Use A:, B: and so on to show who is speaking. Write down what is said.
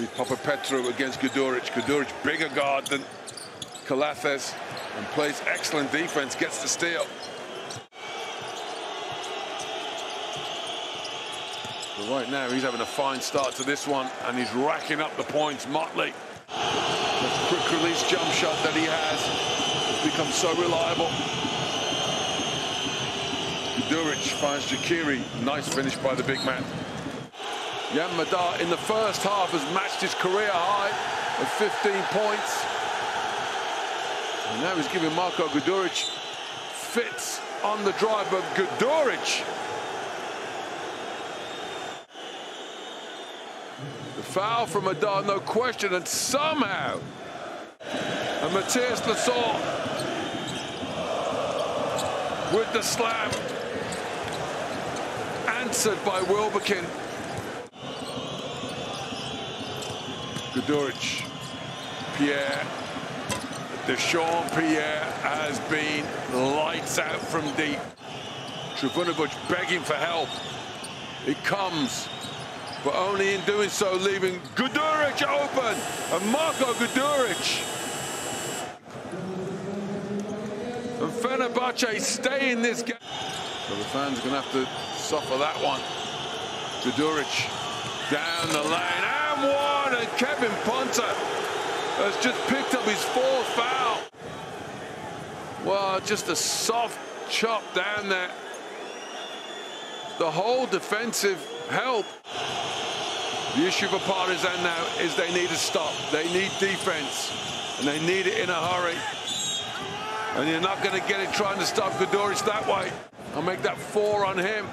A: with Petru against Guduric. Guduric, bigger guard than Calathes and plays excellent defense, gets the steal. But right now, he's having a fine start to this one, and he's racking up the points. Motley, the quick release jump shot that he has has become so reliable. Guduric finds Jakiri. Nice finish by the big man. Yam Madar in the first half has matched his career high of 15 points. And now he's giving Marko Guduric fits on the drive of Guduric. The foul from Madar, no question, and somehow, and Mathias Lessort with the slam, answered by Wilbekin. Guduric, Pierre, Dyshawn Pierre has been lights out from deep. Trivunovic begging for help. It comes, but only in doing so leaving Guduric open. And Marko Guduric. And Fenerbahce stay in this game. So the fans are going to have to suffer that one. Guduric down the lane one, and Kevin Punter has just picked up his fourth foul. Well, just a soft chop down there. The whole defensive help. The issue for Partizan now is they need a stop. They need defense, and they need it in a hurry. And you're not going to get it trying to stop Guduric that way. I'll make that four on him.